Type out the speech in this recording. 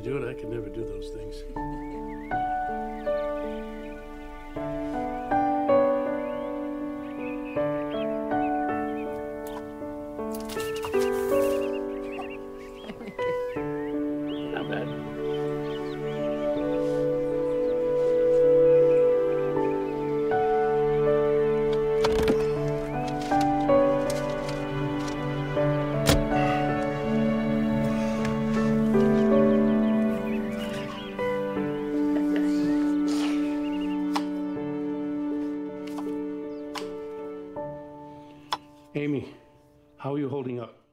do it. I can never do those things. Amy, how are you holding up?